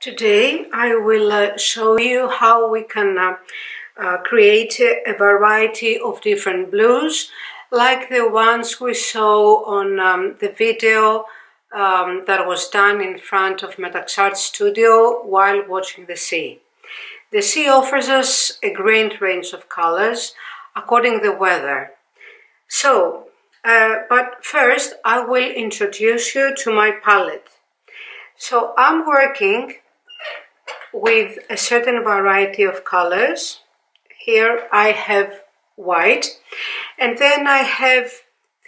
Today I will uh, show you how we can uh, uh, create a, variety of different blues like the ones we saw on um, the video um, that was done in front of MetaxArt studio while watching the sea. The sea offers us a great range of colors according to the weather. So, uh, but first I will introduce you to my palette. So I'm working with a certain variety of colors. Here I have white and then I have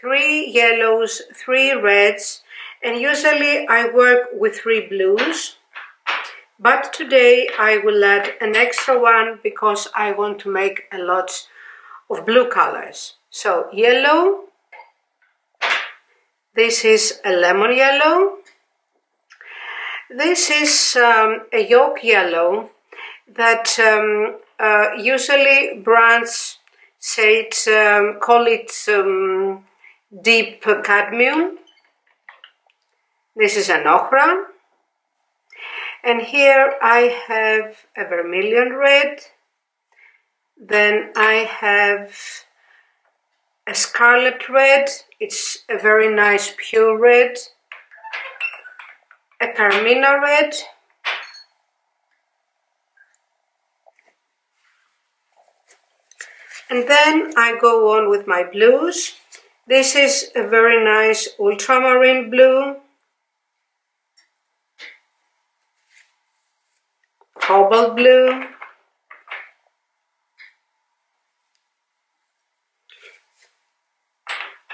three yellows, three reds and usually I work with three blues but today I will add an extra one because I want to make a lot of blue colors. So yellow, this is a lemon yellow, this is um, a yolk yellow that um, uh, usually brands say it, um, call it um, deep cadmium. This is an ochre. And here I have a vermilion red. Then I have a scarlet red. It's a very nice pure red a Carmina red, and then I go on with my blues. This is a very nice ultramarine blue, cobalt blue,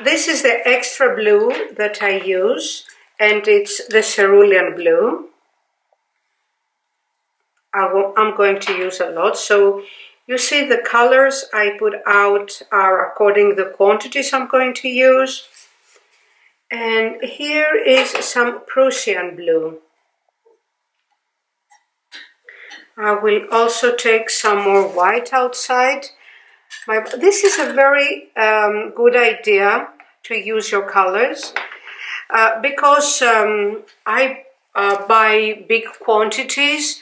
This is the extra blue that I use and it's the cerulean blue. I'm going to use a lot. So you see the colors I put out are according the quantities I'm going to use. And here is some Prussian blue. I will also take some more white outside. My, this is a very um, good idea to use your colors. Uh, because um, I uh, buy big quantities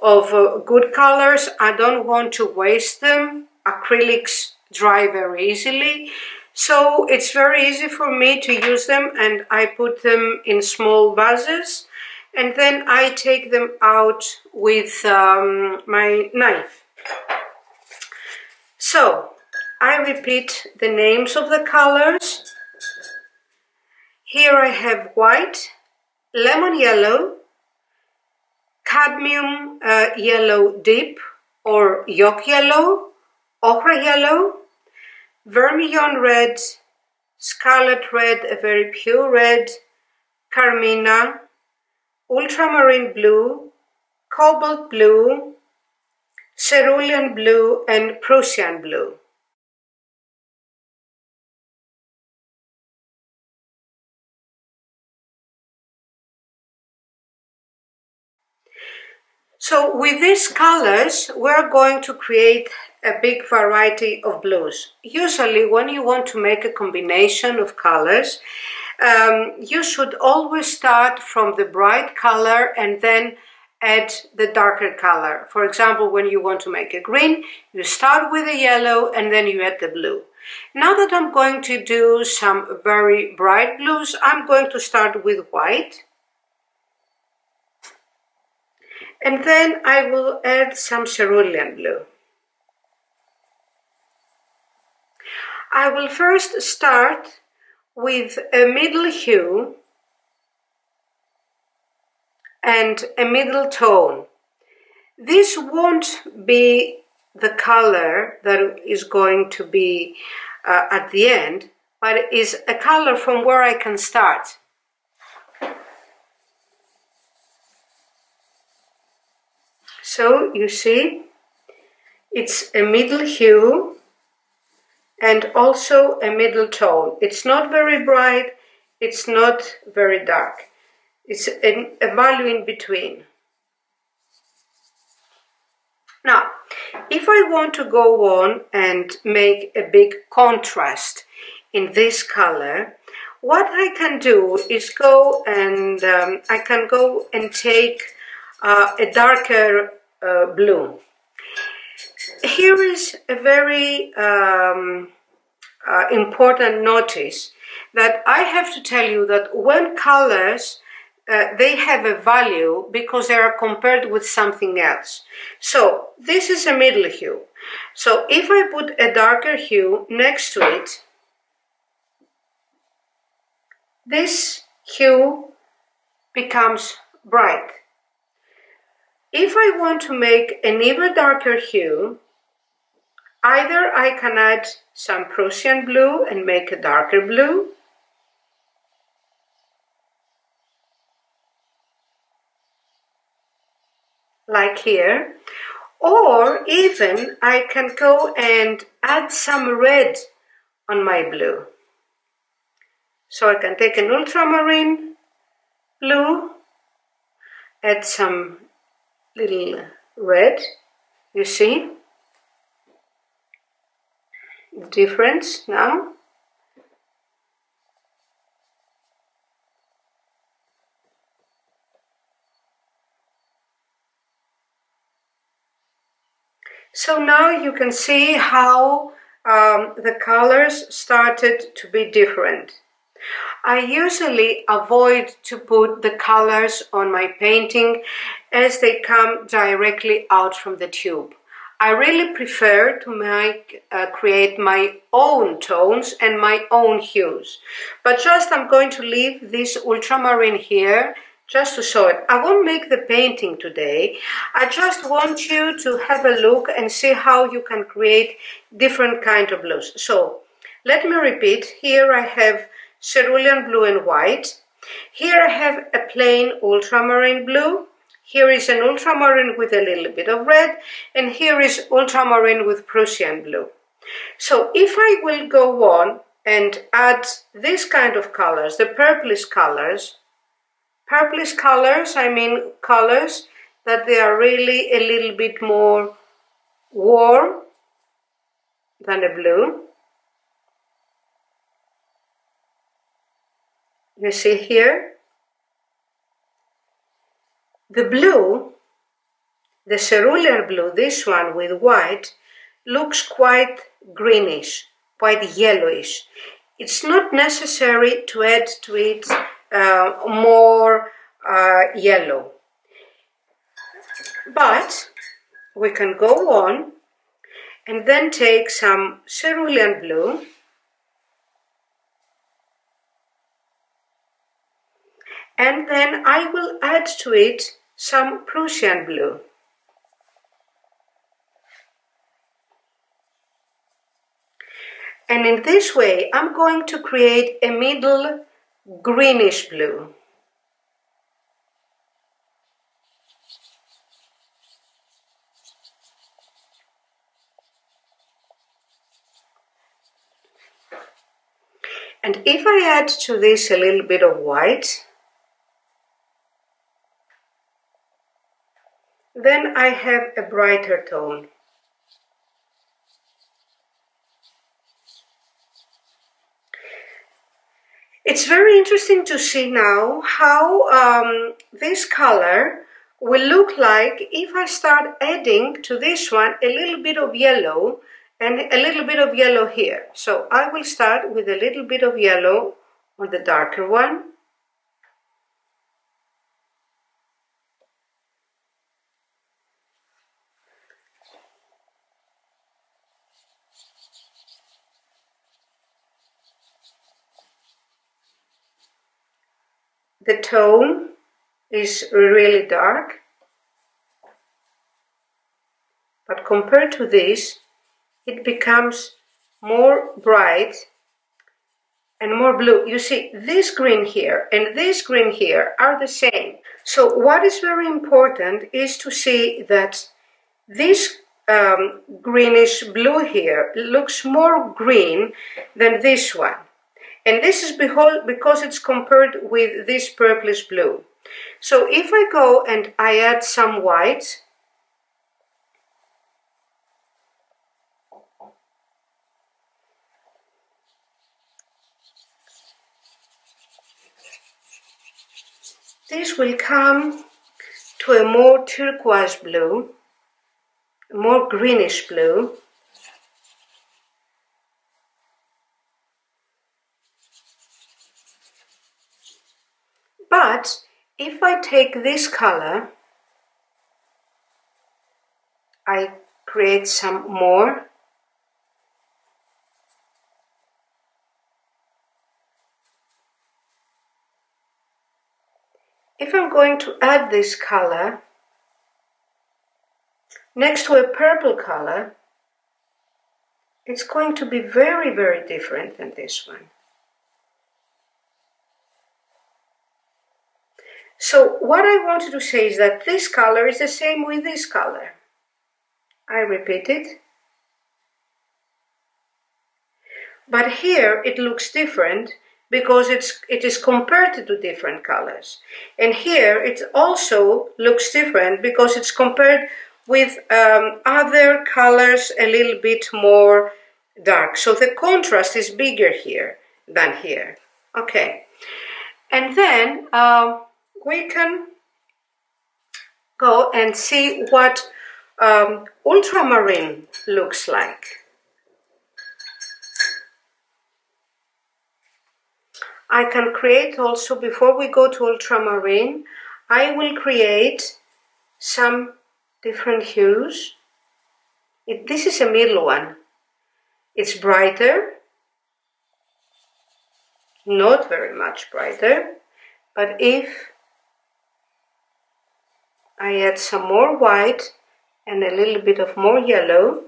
of uh, good colors. I don't want to waste them. Acrylics dry very easily. So it's very easy for me to use them and I put them in small vases and then I take them out with um, my knife. So I repeat the names of the colors here I have white, lemon yellow, cadmium uh, yellow deep or yolk yellow, ochre yellow, vermilion red, scarlet red, a very pure red, carmina, ultramarine blue, cobalt blue, cerulean blue and Prussian blue. So with these colors, we're going to create a big variety of blues. Usually when you want to make a combination of colors, um, you should always start from the bright color and then add the darker color. For example, when you want to make a green, you start with the yellow and then you add the blue. Now that I'm going to do some very bright blues, I'm going to start with white and then I will add some cerulean blue. I will first start with a middle hue and a middle tone. This won't be the color that is going to be uh, at the end, but is a color from where I can start. So you see, it's a middle hue and also a middle tone. It's not very bright, it's not very dark. It's a, a value in between. Now, if I want to go on and make a big contrast in this color, what I can do is go and um, I can go and take uh, a darker uh, blue. Here is a very um, uh, important notice that I have to tell you that when colors uh, they have a value because they are compared with something else. So this is a middle hue. So if I put a darker hue next to it, this hue becomes bright. If I want to make an even darker hue, either I can add some Prussian blue and make a darker blue, like here, or even I can go and add some red on my blue. So I can take an ultramarine blue, add some little red, you see difference now. So now you can see how um, the colors started to be different. I usually avoid to put the colors on my painting as they come directly out from the tube. I really prefer to make, uh, create my own tones and my own hues. But just I'm going to leave this ultramarine here just to show it. I won't make the painting today. I just want you to have a look and see how you can create different kind of blues. So let me repeat. Here I have cerulean blue and white. Here I have a plain ultramarine blue. Here is an ultramarine with a little bit of red, and here is ultramarine with Prussian blue. So if I will go on and add this kind of colors, the purplish colors, purplish colors, I mean colors that they are really a little bit more warm than a blue. You see here? The blue, the cerulean blue, this one with white, looks quite greenish, quite yellowish. It's not necessary to add to it uh, more uh, yellow. But we can go on and then take some cerulean blue and then I will add to it some Prussian blue. And in this way, I'm going to create a middle greenish blue. And if I add to this a little bit of white, then I have a brighter tone. It's very interesting to see now how um, this color will look like if I start adding to this one a little bit of yellow and a little bit of yellow here. So I will start with a little bit of yellow on the darker one the tone is really dark but compared to this it becomes more bright and more blue. You see, this green here and this green here are the same. So what is very important is to see that this um, greenish blue here looks more green than this one. And this is because it's compared with this purplish blue. So if I go and I add some white, this will come to to a more turquoise blue, more greenish blue. But if I take this color, I create some more if I'm going to add this color next to a purple color, it's going to be very, very different than this one. So what I wanted to say is that this color is the same with this color. I repeat it. But here it looks different because it's, it is compared to different colors. And here it also looks different because it's compared with um, other colors a little bit more dark. So the contrast is bigger here than here. Okay. And then um, we can go and see what um, ultramarine looks like. I can create also, before we go to ultramarine, I will create some different hues. It, this is a middle one. It's brighter, not very much brighter, but if I add some more white and a little bit of more yellow,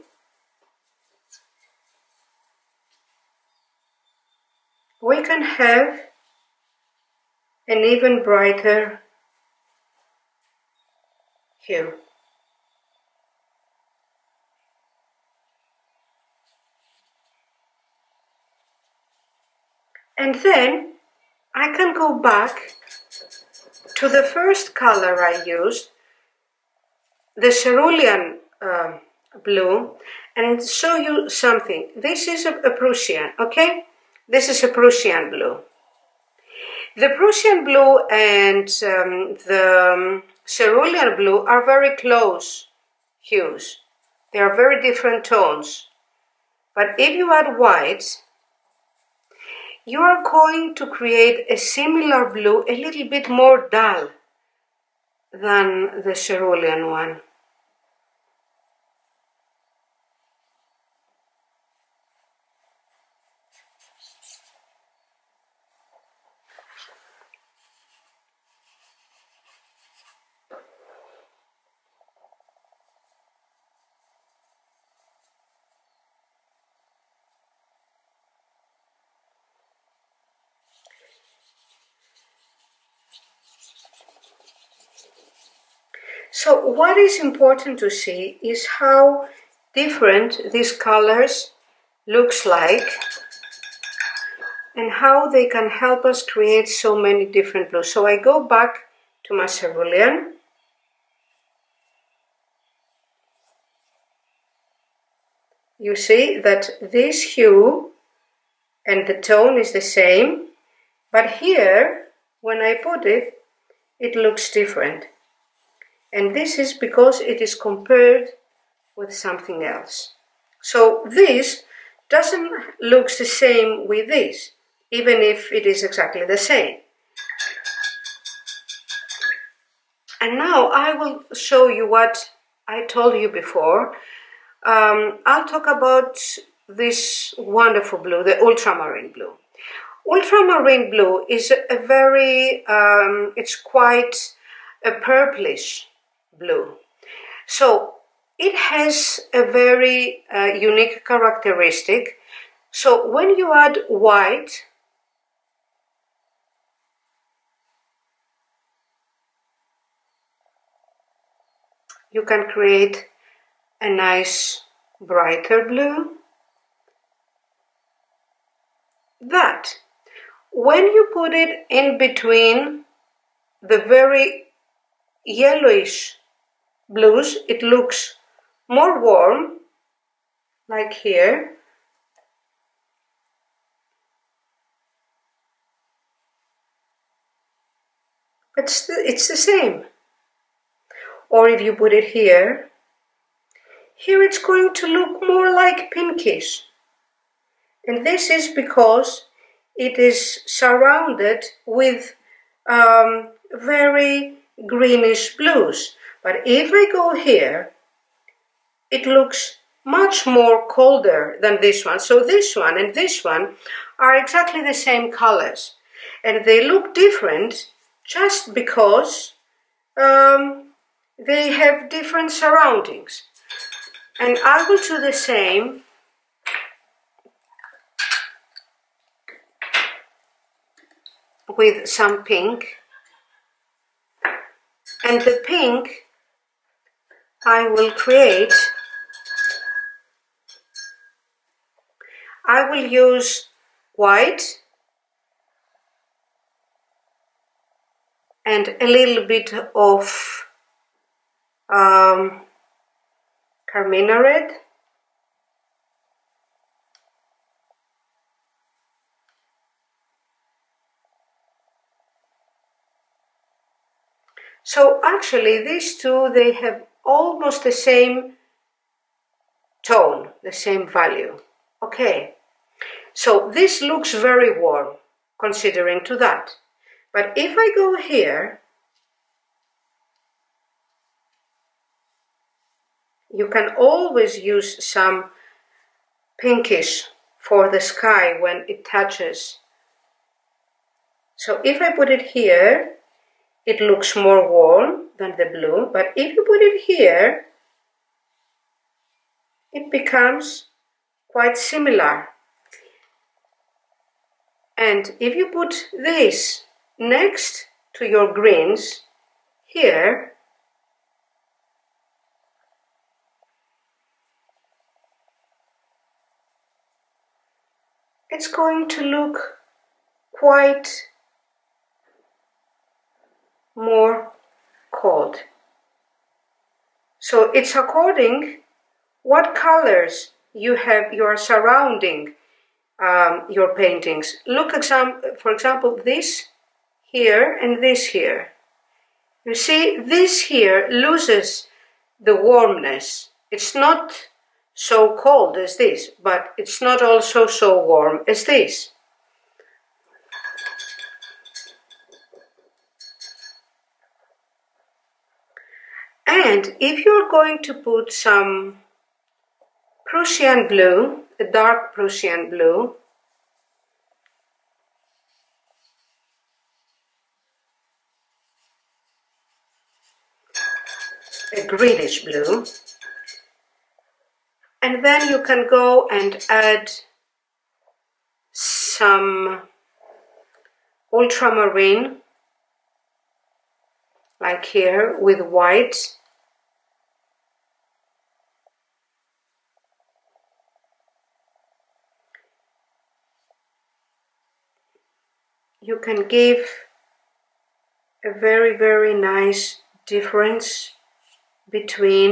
we can have an even brighter hue. And then I can go back to the first color I used, the cerulean uh, blue, and show you something. This is a, a Prussian, okay? This is a Prussian blue. The Prussian blue and um, the um, cerulean blue are very close hues. They are very different tones. But if you add white, you are going to create a similar blue, a little bit more dull than the cerulean one. So what is important to see is how different these colors looks like and how they can help us create so many different blues. So I go back to my cerulean. You see that this hue and the tone is the same, but here, when I put it, it looks different and this is because it is compared with something else. So this doesn't look the same with this, even if it is exactly the same. And now I will show you what I told you before. Um, I'll talk about this wonderful blue, the ultramarine blue. Ultramarine blue is a very, um, it's quite a purplish blue. So it has a very uh, unique characteristic. So when you add white, you can create a nice brighter blue. That when you put it in between the very yellowish blues, it looks more warm, like here. But it's the same. or if you put it here, here it's going to look more like pinkish. And this is because it is surrounded with um, very greenish blues. But if I go here, it looks much more colder than this one. So this one and this one are exactly the same colors. And they look different just because um, they have different surroundings. And I will do the same with some pink. And the pink I will create, I will use white and a little bit of um, Carmina red. So actually these two, they have almost the same tone, the same value. Okay, so this looks very warm considering to that. But if I go here, you can always use some pinkish for the sky when it touches. So if I put it here, it looks more warm than the blue, but if you put it here, it becomes quite similar. And if you put this next to your greens here, it's going to look quite more cold. So it's according what colors you have you are surrounding um, your paintings. Look, exam for example, this here and this here. You see, this here loses the warmness. It's not so cold as this, but it's not also so warm as this. And if you're going to put some Prussian blue, a dark Prussian blue, a greenish blue, and then you can go and add some ultramarine like here with white you can give a very very nice difference between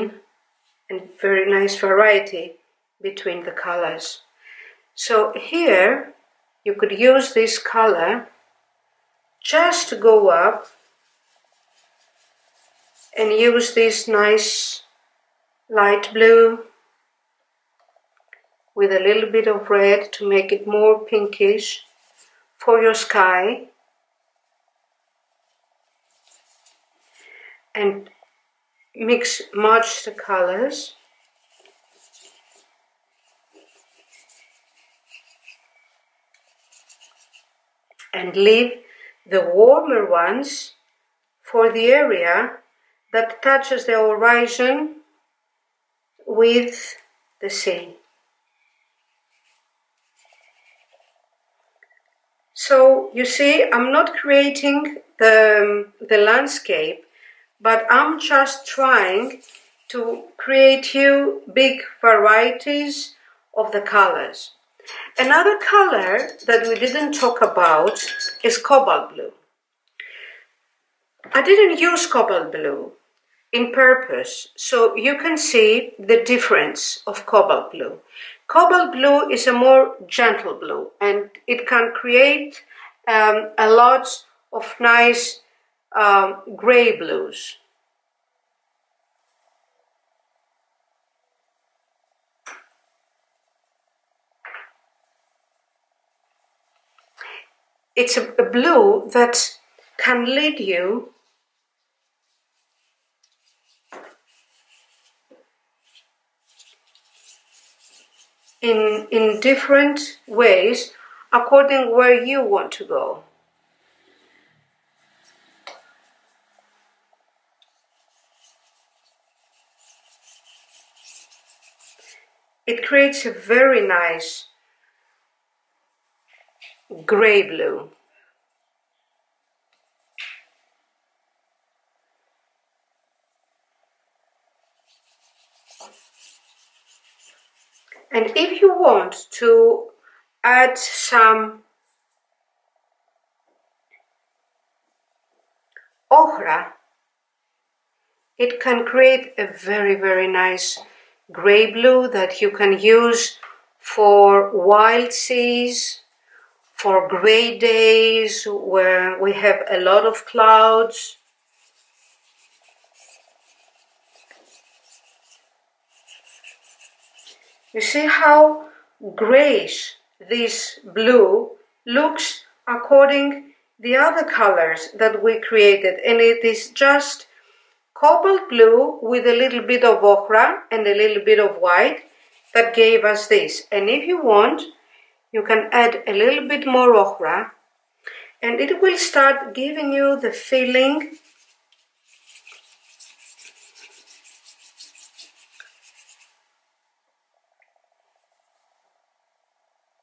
and very nice variety between the colors. So here you could use this color just to go up and use this nice light blue with a little bit of red to make it more pinkish for your sky and mix merge the colors and leave the warmer ones for the area that touches the horizon with the sea. So you see, I'm not creating the, um, the landscape, but I'm just trying to create you big varieties of the colors. Another color that we didn't talk about is cobalt blue. I didn't use cobalt blue in purpose, so you can see the difference of cobalt blue. Cobalt blue is a more gentle blue and it can create um, a lot of nice um, gray blues. It's a, a blue that can lead you in, in different ways according where you want to go. It creates a very nice gray blue. And if you want to add some ochra, it can create a very, very nice gray blue that you can use for wild seas, for gray days where we have a lot of clouds. You see how grayish this blue looks according the other colors that we created and it is just cobalt blue with a little bit of ochra and a little bit of white that gave us this. And if you want you can add a little bit more ochra and it will start giving you the feeling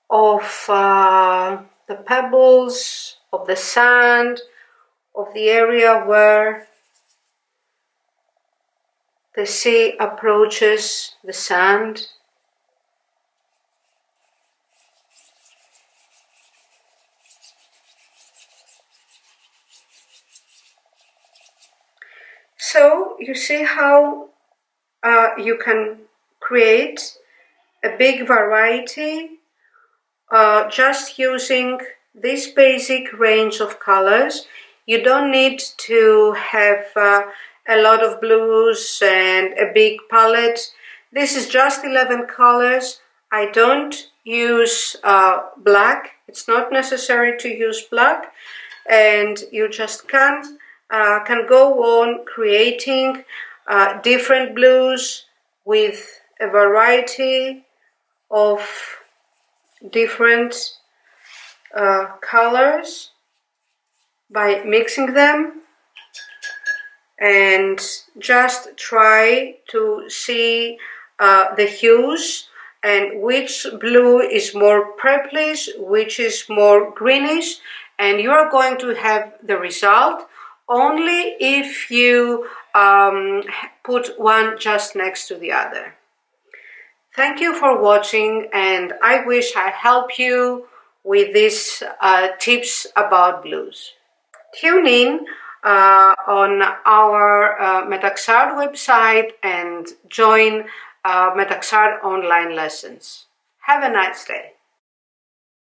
of uh, the pebbles, of the sand, of the area where the sea approaches the sand. So you see how uh, you can create a big variety uh, just using this basic range of colors. You don't need to have uh, a lot of blues and a big palette. This is just 11 colors. I don't use uh, black. It's not necessary to use black. And you just can, uh, can go on creating uh, different blues with a variety of different uh, colors by mixing them and just try to see uh, the hues and which blue is more purplish, which is more greenish, and you are going to have the result only if you um, put one just next to the other. Thank you for watching and I wish I help you with these uh, tips about blues. Tune in uh, on our uh, MetaxArt website and join uh, MetaxArt online lessons. Have a nice day.